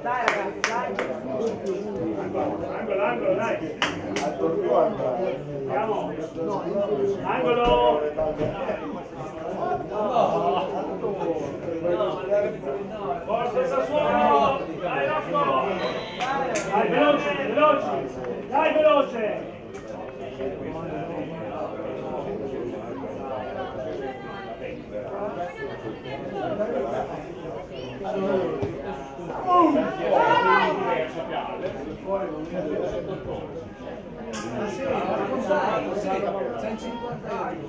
Dai ragazzi, dai. Angolo, angolo, dai! Andiamo! Angolo! Forza Sassuolo! Dai Rocco! Dai veloce, veloce! Dai veloce! Francesi in piano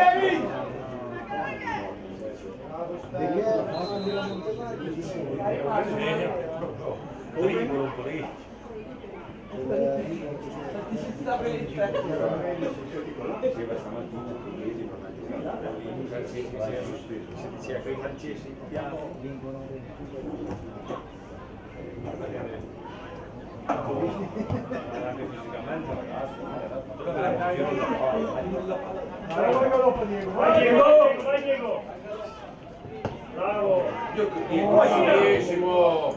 anche fisicamente ragazzi Vai Diego! Vai Diego! Bravo! Bravo! Rinfriva!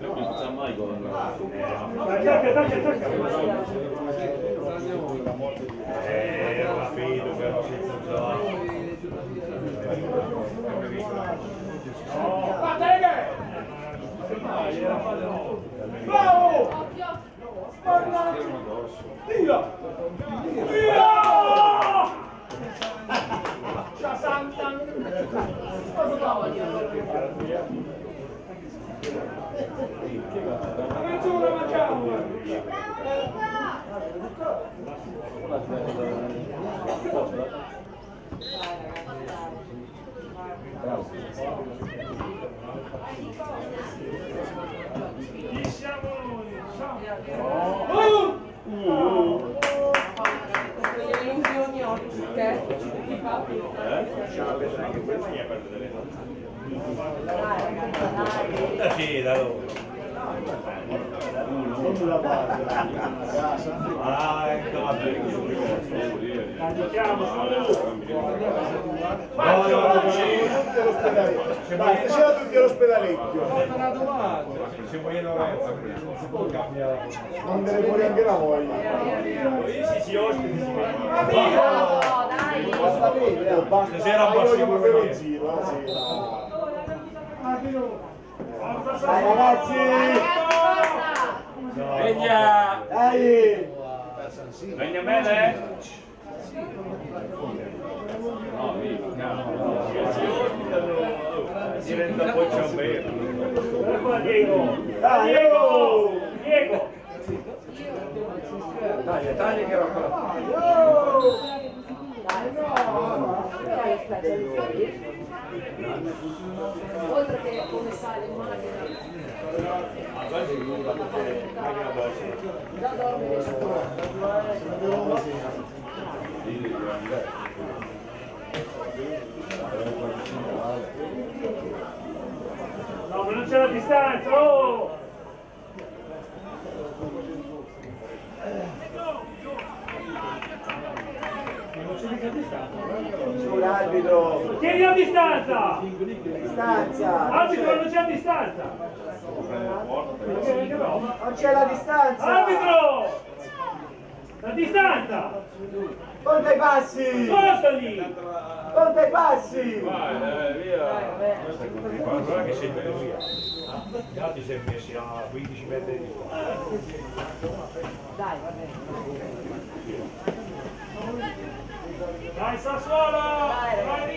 Non facciamo mai gol Attacca, attacca, attacca! Eh, ho capito però senza gioco Bravo! Via! Via! Ciao Santa! Apertura mangiamo! Chi siamo noi? Oh! Le illusioni ottiche. Ti fa Dai ragazzi, dai. sì da loro ah ecco la Andiamo su! C'era tutti all'ospedalecchio. se vuoi Lorenzo si può cambiare Non puoi anche la voglia. Sì, sì, ospiti No, dai. Stasera Ah, io passi voglio pure vedere io. il giro, la sera. Dai ragazzi! Vegna! Dai! Vegna bene? No, si ospitano, diventa poi ciambero. Eccola Diego! Dai, Diego! Diego! dai tagli che era qua Dai, aspetta, li fai? Oltre che come sale in macchina. Da dormire su. No, ma non c'è la distanza! Oh! Sull'arbitro. Tieni a distanza! Distanza. Arbitro non c'è a distanza! Non c'è la distanza. Arbitro! La distanza! Conta i passi. Spostali! Conta i passi. Vai, eh, via. Guarda che sei via. Gli altri si è messi a 15 metri di qua. Dai Sassuolo!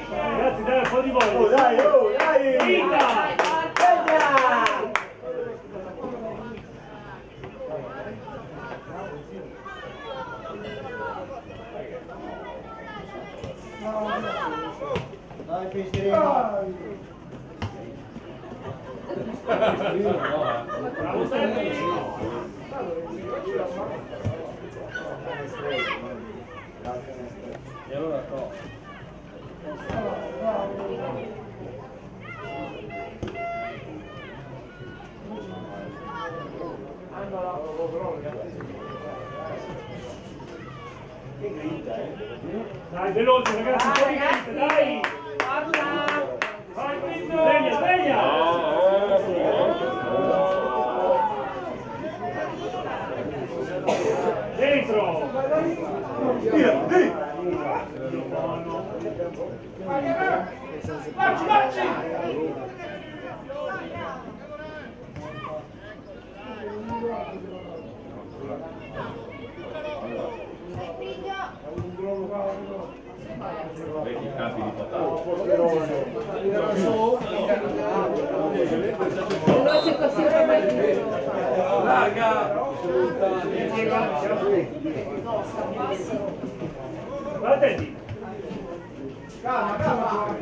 Ragazzi dai un po' di Oh, voglia! dai, oh, dai. Vinta! Segna. Dai, Pistrino. Bravo Sergi! E allora no. Dai veloce ragazzi, di grinta, dai! Vai Quinto! Sveglia, sveglia! Dentro! Via, via. Vedi i campi di patate. Va attenti! Calma, calma.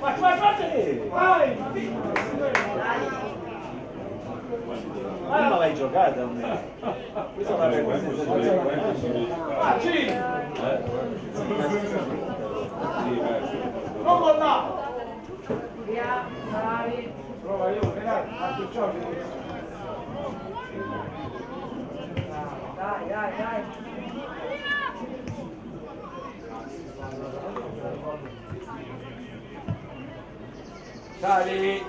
Vai, vai, vai! Vai! Prima l'hai giocata a me. Questa è una Facci! Non mollare. Via, bravi. Prova io, Renato, fatti ciò. Dai, dai, dai. Sali!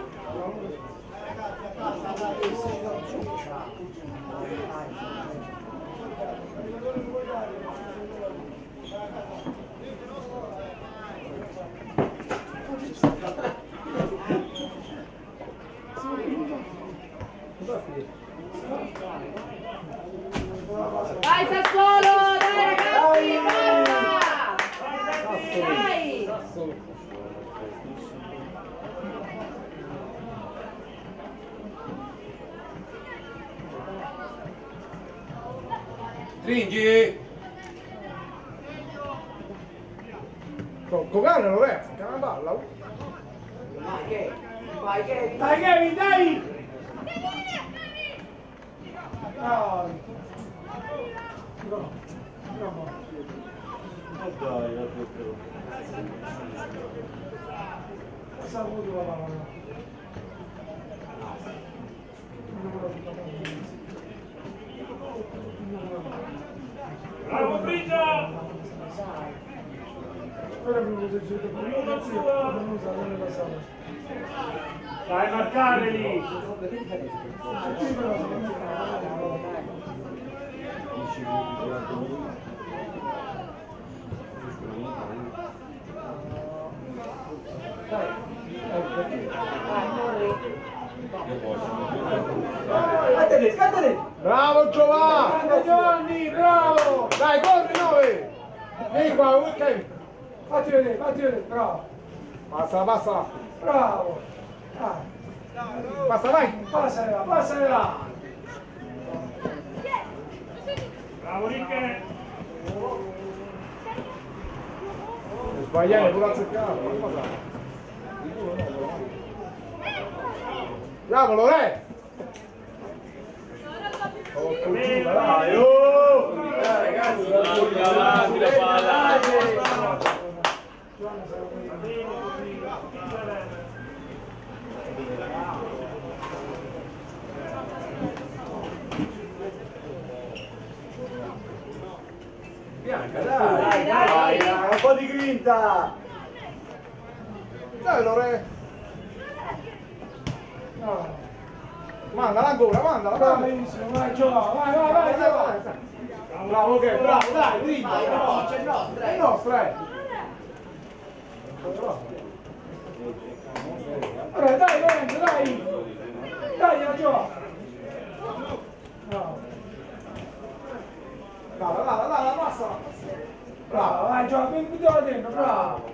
Vai Sassuolo, dai ragazzi, forza! Dai! Stringi! Con Cogana Lorenzo, canaballa. Vai che, vai che. Dai Kevin, dai! No. Bravo Frigio! Dai marcare lì! Scattali, scattali! Bravo Giovanni! Grande Giovanni, bravo! Dai, corri noi! Vieni qua, ok! Fatti vedere, fatti vedere, bravo! Passa, passa! Bravo! Dai. Passa, vai! Passa là, passa là! Bravo Ricche! Sbagliare, pure azzeccato! Bravo Lore! Dai, oh! Avanti la palla! bene così, Fitzgerald. Bianca, dai, dai, dai, un po' di grinta. Dai, Lore. No. Mandala ancora, mandala, mandala. Bravissimo, vai Giova, vai, vai, vai, vai, vai. Bravo, ok, bravo, dai, dritto. No, c'è il nostro, eh. È il nostro, eh. Allora, dai Lorenzo, dai! Dai, la Giova! Bravo, dai, dai, dai, passa. bravo, vai Giova, buttala dentro, bravo!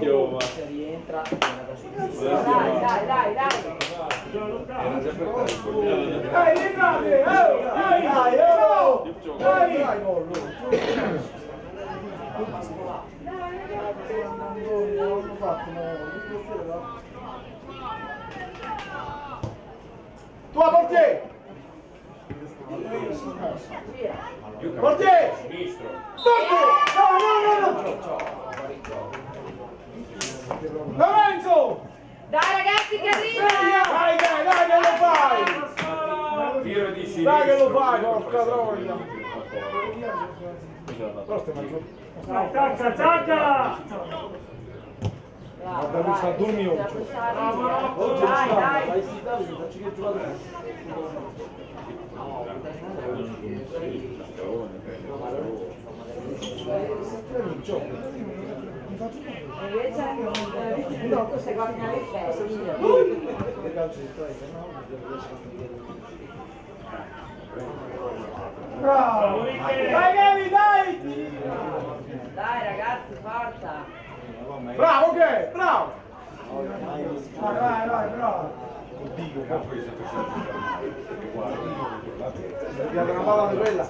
da poi. Dai, dai, dai, dai. Dai, rientrate! Oh, dai! Dai, oh. Dai! Dai, gol. Tua portiere! Portiere! Sinistro. Portiere! No, no, no, no! Lorenzo! Dai ragazzi che arriva! Dai, dai, dai, che lo fai! Tiro di sinistra. Dai che lo fai, porca troia! Dai, tacca, tacca. Guarda, lui sta a dormire oggi. Oggi dai, dai. Invece eh, no, queste guardano le feste. Bravo! Dai, Gavi, dai! Dai ragazzi, forza! Bravo, ok, bravo! Vai, vai, vai, bravo! Pigliate una palla di quella.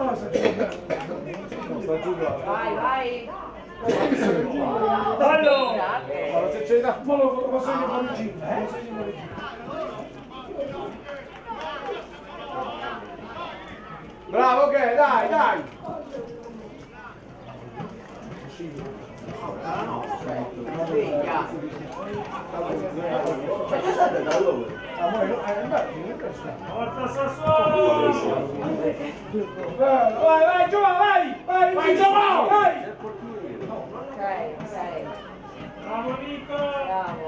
Là. Vai, vai! Ballo. Grazie. Ma la sincerità. Ma lo posso dire fuoricino, eh? Posso dire fuoricino. Bravo, ok, dai, dai. Forza Sassuolo. Vai, vai, Giova, vai! Vai, Vai, Giova! Vai! Ok, ok. Bravo Nico. Bravo.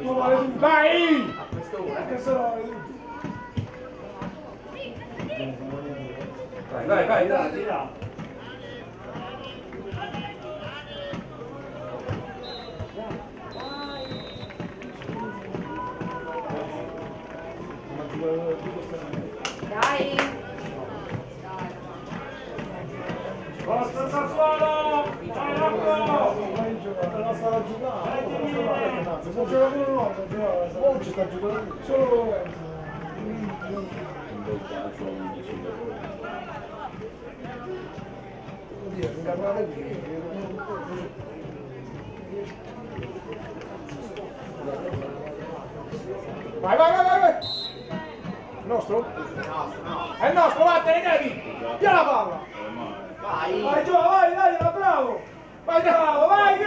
Non vale tutto. Dai! Questo lo vale tutto. Dai, dai, dai. Dai! Forza Sassuolo. Vai Rocco. Vai, Giova, la sta giocando. Può giocare pure Giova. Non ci sta giocando. Solo. Oddio, mi. Vai, vai, vai, vai, vai! Nostro? È il nostro, vattene, Devi! Via la palla! Vai, Giova, vai, dai, bravo! Vai, bravo, vai, che!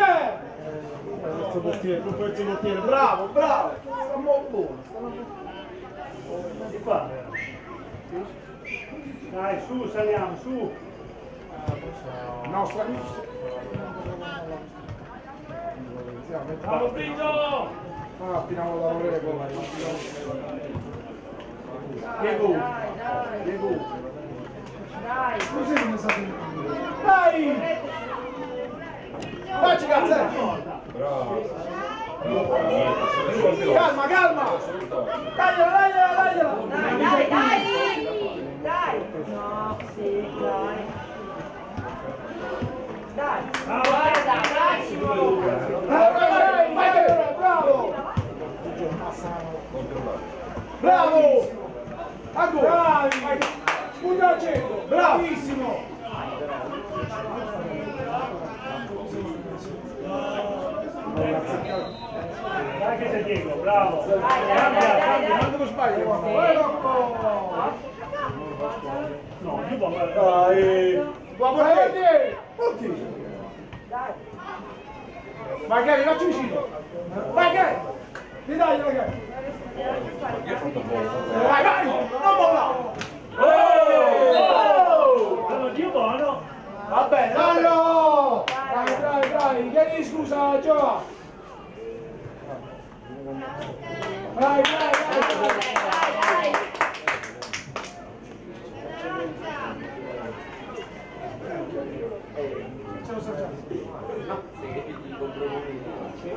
Questo portiere, questo portiere, bravo, bravo! Sta molto buono, sta molto Di qua. Dai, su, saliamo, su. Nostra. Bravo Frigio. Ah, appiniamo da Lorele con la Diego. dai, dai! Diego. Dai! Così come sta finendo. Dai! Facci cazzetto! Calma, calma! Tagliala, tagliala, tagliala! Dai, dai, dai! Dai! No, sì, dai. Dai, guarda, bravissimo! Vai, vai, vai, vai, bravo! Bravo! Ancora! Bravi! Spunta al centro! Bravissimo! Dai che te Diego, bravo. Cambia, cambia. dai. Ma dove sbagli? Vai, Rocco! No, più buono. Dai! Andy! Tutti! Dai, Vai, Gary, facci vicino! Vai, Ti dai, vai, Gary! Vai, vai! Non mollare! Sono più buono. Va bene, Dallo! Dai, dai, dai, chiedi scusa, Giova! Vai, vai, vai! dai, dai!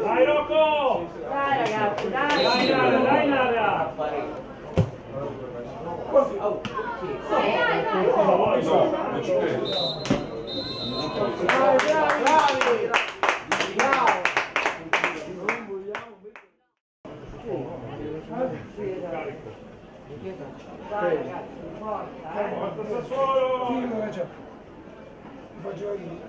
Dai Rocco. Dai ragazzi, Dai dai! Nara, dai Nara. Vai, bravi, bravi! Bravo! Dai ragazzi, forza, eh! Forza Sassuolo. Figlio dove c'è? Mi faccio vedere.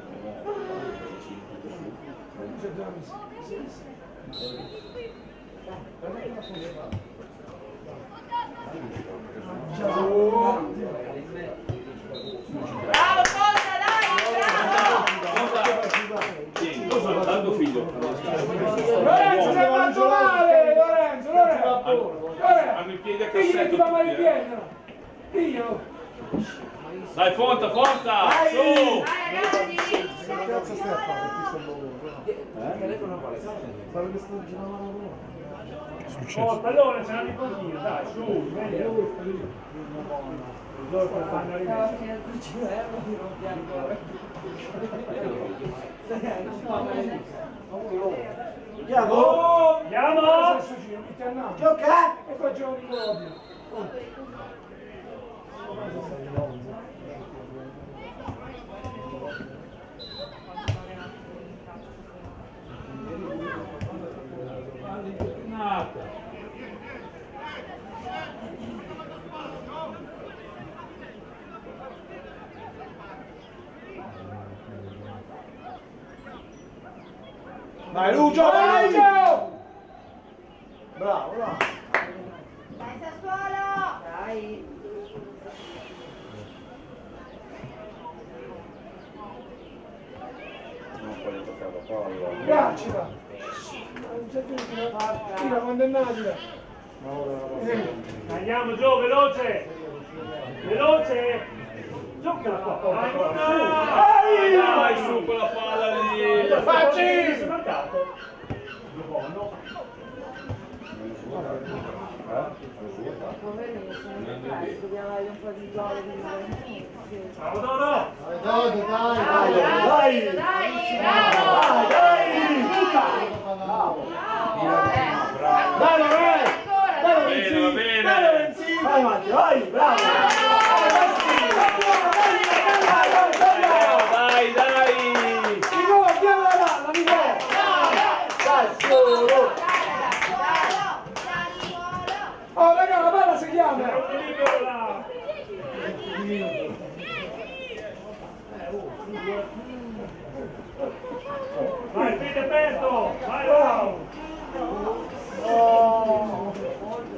Lorenzo! Lorenzo! Hanno i piedi a Lorenzo! Figlio ti fa male il cassetto. Piede! no? Figlio! Dai, forza, forza! Su! Dai ragazzi! Che cazzo stai a fare? Qui sto muovendo. Sarebbe stato girando Oh, il pallone c'è una nipotina, dai, su, meglio. Dove puoi fare una rimessa? Oh! Andiamo! Adesso giro, metti a naso. Gioca! E poi giochi proprio. Dai Lucio, dai Lucio! Bravo, bravo. Dai Sassuolo! Dai! Grazie, va. Non c'è più che Tira, condannati. Eh, Andiamo giù, veloce! Veloce! Giocala qua, porca Dai, dai, su quella palla lì! Facci! Marcato. Buono. Poverino, sono depressi, dobbiamo avere un po' di gioia di divertimento. Bravo Dono! Dai, dai, Dai, dai, dai, dai, bravo! Bravo. Dai, Lorenzo! Dai, bene! Dai, Lorenzi! Vai, avanti, vai, bravo! Dai, dai! Nicola, chiama la palla, Nicola! Dai, solo! Oh, raga, la palla si chiama! Nicola! Vai, piede aperto! Vai, bravo! Oh.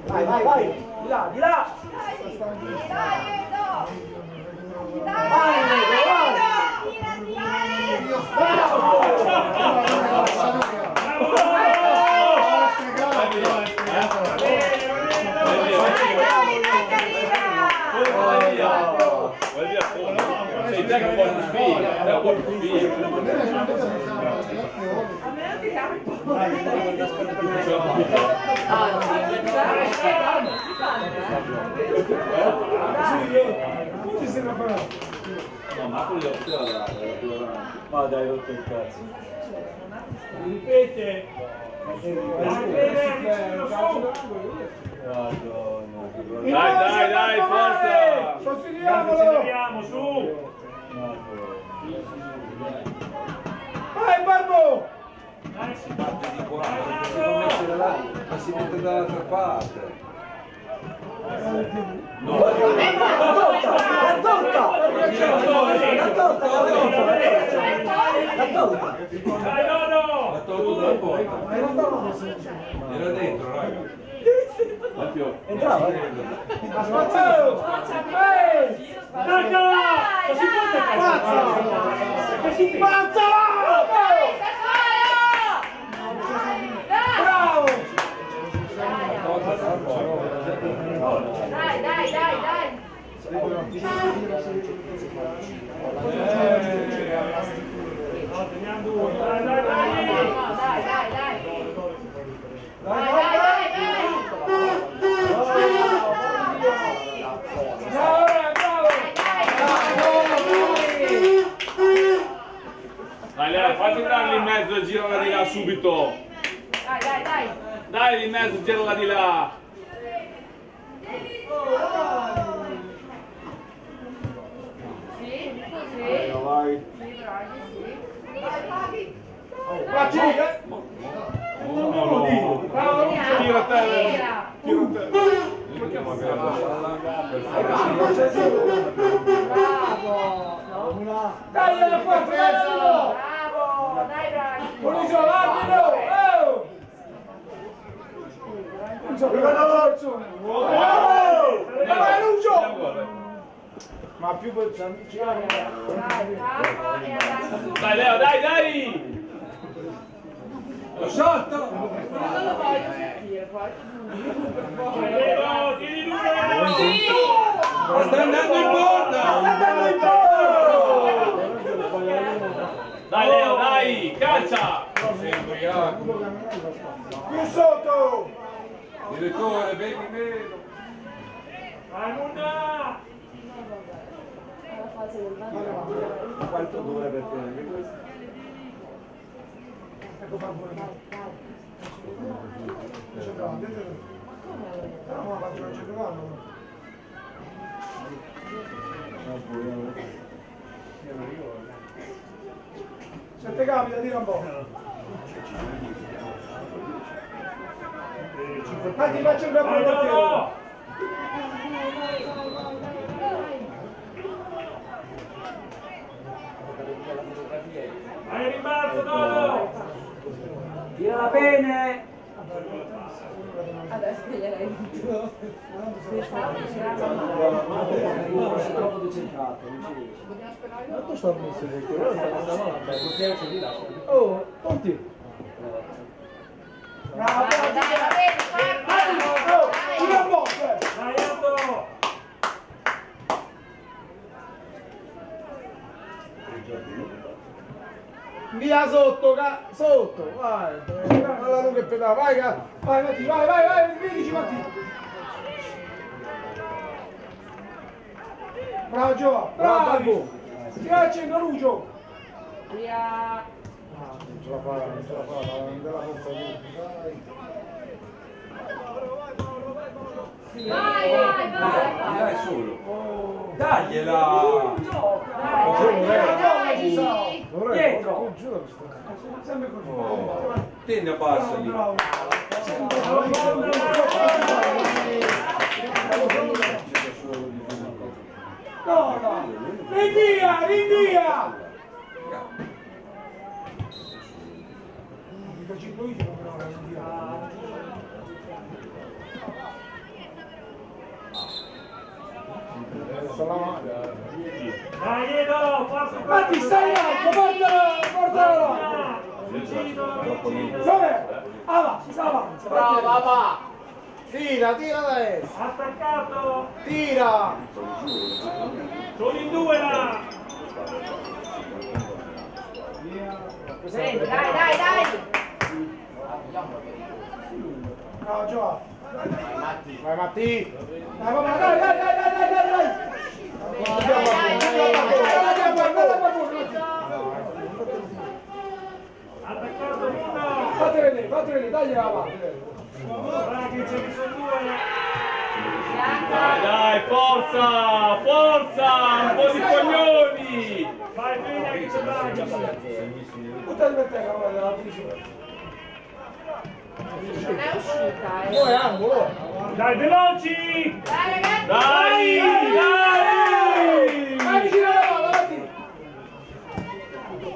Vai, vai, vai! Di là, di là! Vai, Nico, vai! Che porti sfiga! dopo il figlio. A me non ti capita. Come si fa? No, ma quello è più avanti. Ma dai, rotto il cazzo. Ripete. Dai. Madonna. Dai, dai, dai, forza! Sosteniamolo! Acceleriamo, su. Vai Barbo! Dai, si parte di qua, Dai, si può mettere là, ma si mette dall'altra parte. Dai, Dodo. L'ha tolto dalla porta. Era dentro, raga. Entrava? Attacca! Può attaccare. Pazza! Fa? Pazza! Dai, dai, dai, dai. Dai, dai, dai. Dai, Dai, dai, dai, dai! dai. Bravo, bravo! Dai, fatti darli in mezzo e girala di là subito. Dai, dai, dai. Dai in mezzo, girala di là. Sì, sì. Vai. Sì, bravi, sì. Vai, vai. Facci, eh! No, Bravo! Tira te. Tira. Tira te. Bravo. No. Dai, alla porta, dai, Lucio! Bravo, dai, bravi. Lucio! Oh! Lucio, bello Lucio! Bravo! Vai, Lucio! Ma più per e su. Dai, Leo, dai, dai. Lo salta! Non lo voglio sentire, poi. Tieni. Ma sta andando in porta! Dai, Leo, dai, calcia. Più sotto! Direttore, bevi meno! Vai, Munna. Quanto dura per te anche questo? Ecco Barbone. C'è bravo, vedete? No, ma faccio non c'è bravo. Se te capita, tira un po'. Fatti faccio un portiere. Dodo. Vai, rimbalzo, Dodo. Tirala bene! Adesso gliel'hai detto. No, si troppo decentrato, non ci riesce. Ma tu sta messo si rilassa. Oh, tonti! Bravo, Dai, bravo, dai, va bene, farlo. Oh, tira un po', eh. Dai, Aldo. Via sotto, ca- sotto, vai. Alla lunga e pedale, vai, ca- vai, Matti, vai, vai, vai, vedici Matti. Bravo Giova, bravo. Ti accendo Lucio. Via. Non ce la fa, non ce la fa, non della forza Vai, vai, vai. Dai solo! Dagliela! Dai, ci dai. Dietro. Sempre così. Oh, Tieni abbassali! Bravo. No, no. Rinvia, rinvia. Dico 5 Luigi, non me lo rinvia. Dai, Edo, forza. Matti, stai alto, portalo, portalo là. Dove? Avanti, avanti. Bravo, papà. Tira, tira da destra. Attaccato. Tira. Sono in due là. Dai, dai, dai. Bravo Giova. Vai Matti. Vai papà, dai, dai, dai, dai, dai, dai! Fate vedere, fate vedere, dai avanti. Guarda che ce ne sono due! Dai, dai, forza, forza, un po' di coglioni! Vai Pina che c'è Draghi! Buttate per terra, guarda, la vicino. Non è uscita, eh. Dai, veloci! Dai, ragazzi. Dai, Vai dai! vicino alla palla, avanti.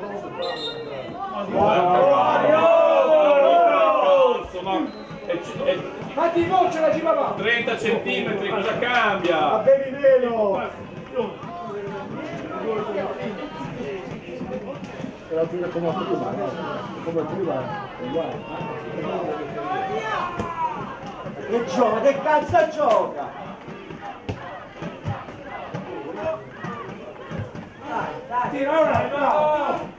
Cazzo, ma è- è Fatti voce la ci papà. 30 centimetri, cosa cambia? Bevi meno. La tira come prima, come prima, uguale. Che gioca, che cazzo gioca? Tira ora, bravo. Dalla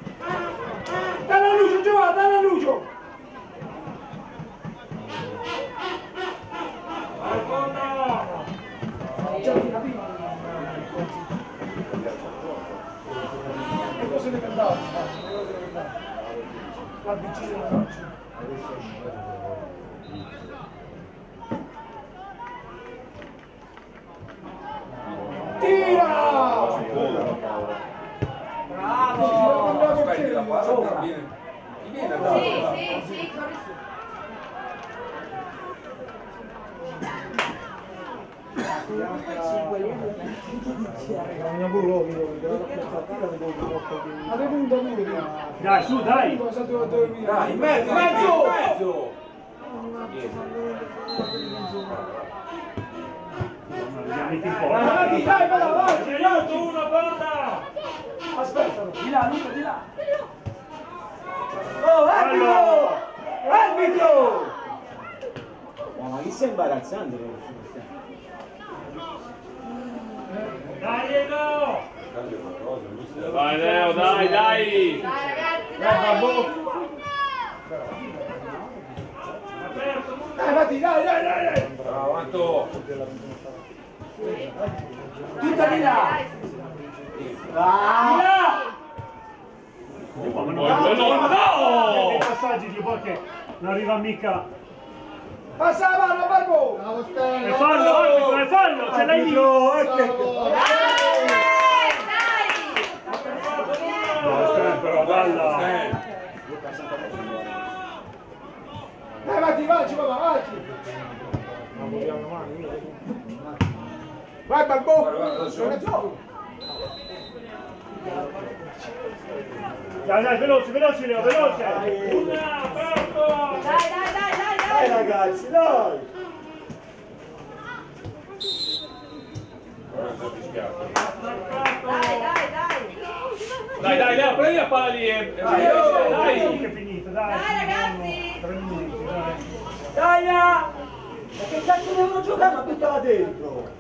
cosa deve andare? Cosa deve andare? La vicina la faccio. Tira! Bravo. Andiamo Aspetta, la palla sopra. viene. Chi viene Sì, sì, sì, corri su. Avete punta pure Dai, su, dai! Cosa dove dove Dai, in mezzo, in mezzo, in mezzo! Metti in Avanti, porta! dai, vai, avanti, Ci aiuto uno, guarda! Aspettalo. Di là, Luca, di là. Oh, arbitro! Arbitro! Ma chi sta imbarazzando? Dai, Diego! Dai Leo, dai, dai! Dai, ragazzi, dai. Aperto, Dai, dai, dai, dai, dai. Bravo, Anto! Tutta di là! Dai. Oh, ma No, no, no, no! Passaggi di qua che non arriva mica. Passa la palla, Barbo. E fallo, arbitro, e fallo, ce l'hai lì! Dai, Però balla! Dai, Matti, vai, papà, vai. Vai, Barbo. Guarda, guarda, adesso. Non è gioco. Dai, dai, veloce, veloce Leo, veloce! Una, aperto! dai, dai, dai, dai, Dai dai. ragazzi, dai! Dai, dai, dai. Dai, dai, Leo, prendi la palla lì e... Dai, Dai, dai, dai! che è finito, dai! Dai, ragazzi. Tre minuti, dai! Dai! ah! Ma che cazzo devono giocare? Ma buttala dentro!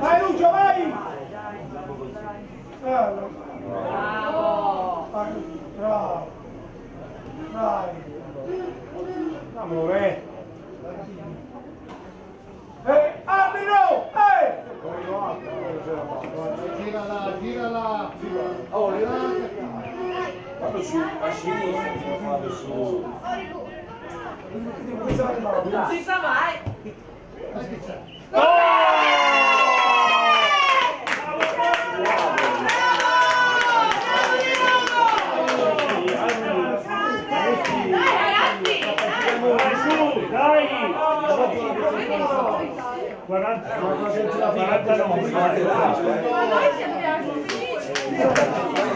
Vai, Lucio, vai. Bravo. Bravo. Vai, Bravo. Dai. Dammelo, eh. Eh, arbitro! Eh! Girala, girala. Oh, le Fallo su, a sinistra, devo farlo su. Non si sa mai. Dai, ragazzi. Dai, su, dai! 40, 49, dai!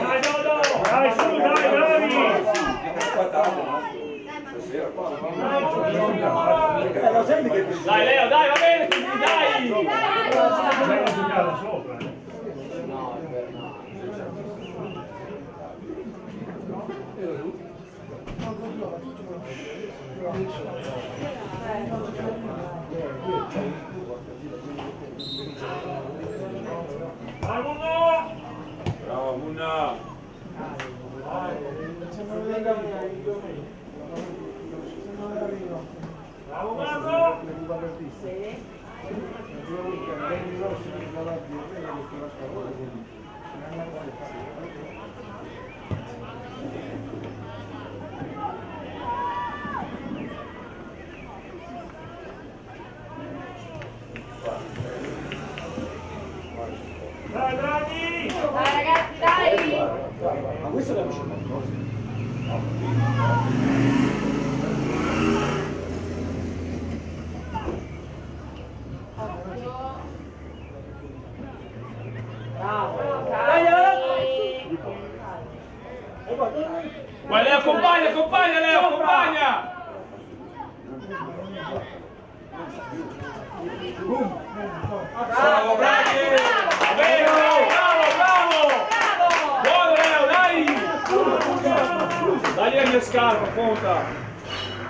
Dai, Dodo! Dai, su, dai, bravi! Eh, Dai Leo, dai, va bene dai! Uno! Bravo Marco! Gracias.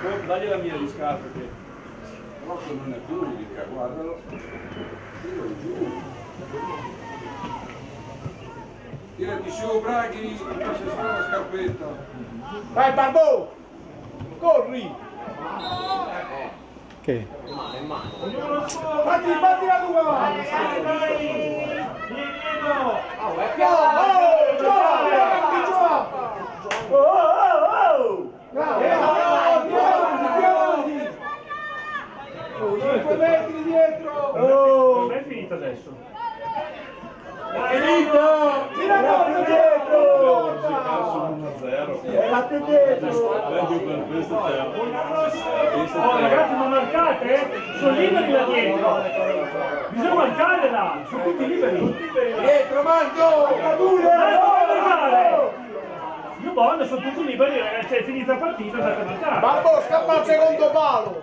Conta, Dagli la mia di scarpa. Che... Rocco non è pubblica, guardalo. Tiro giù. Tirati su, Braghi, passa su la scarpetta. Vai Barbo! Corri! Che? Batti, batti la tua! Dai! Diego! Oh! Avanti, Giova! Oh, oh, oh! Bravo! Più avanti, avanti! Oh, 5 metri dietro! Non è finita adesso. Finito! Tira corto dietro! E fate dietro! Oh ragazzi, ma marcate? Sono liberi là dietro! Bisogna marcare là! Sono tutti liberi! Dietro, Marco! Cadure! Dai, Io buono, sono tutti liberi, ragazzi, è finita la partita, andate a marcare! Barbo, scappa al secondo palo!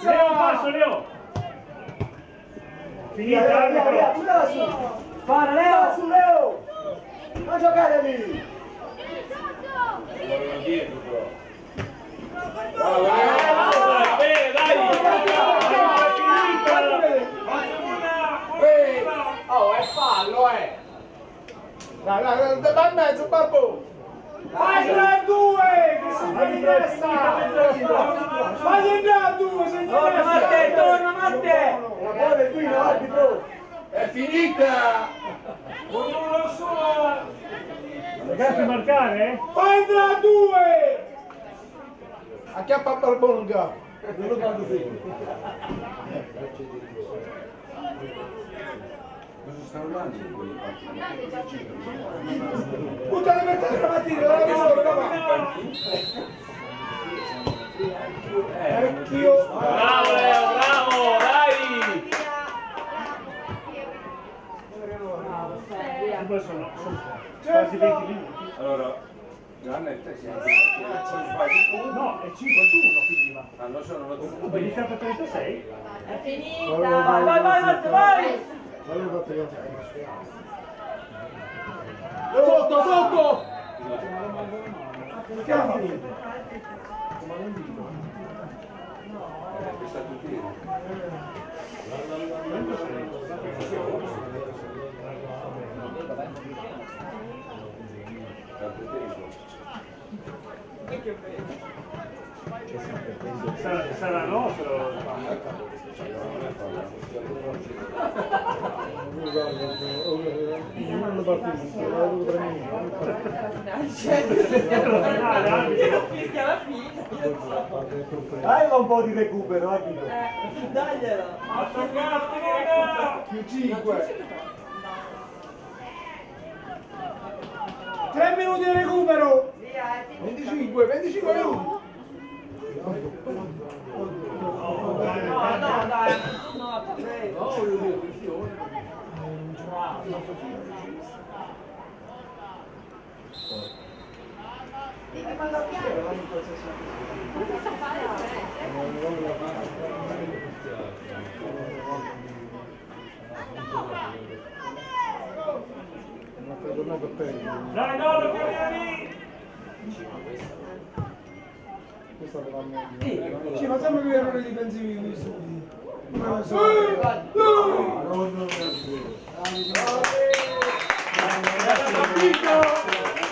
Leo, passo, Leo! Finita, arbitro! Buttala su! Spara, Leo! su, Leo! Non giocare lì! Dai, bene, dai! Oh, è fallo, eh! Dai, dai, dai, in mezzo, Barbo! Vai 3 a 2! Che segna in testa! Vai in 3 a 2, segna in Torna testa! Matte, torna Matte! La palla è qui, l'arbitro! È finita! Ragazzi, marcare? Vai 3 a 2! Acchiappa Barbonga! Non lo quando sei. Qua? Buttali per terra mattina, dai lavoro, dai! Vecchio! Bravo, Leo, bravo, dai! Quasi 20 minuti. Allora, Gianna e te siete... No, è 5 a 1 finiva. Ah, non sono la Ho iniziato a 36? È finita! Vai, vai, vai, vai! Sotto, sotto! Tempo. Sarà, sarà nostro. Io non partito, non lo prendere. Dietro la finale, arbitro. Fischia la fine! Dai un po' di recupero, arbitro! Dagliela! Più 5. 3 minuti di recupero! Via, è finita! 25, 25 minuti! No, no, dai, no, ti prego! Dai, no, lo chiamiamo! Sì, ma sembra che erano difensivi qui subiti. Come lo so? Capito?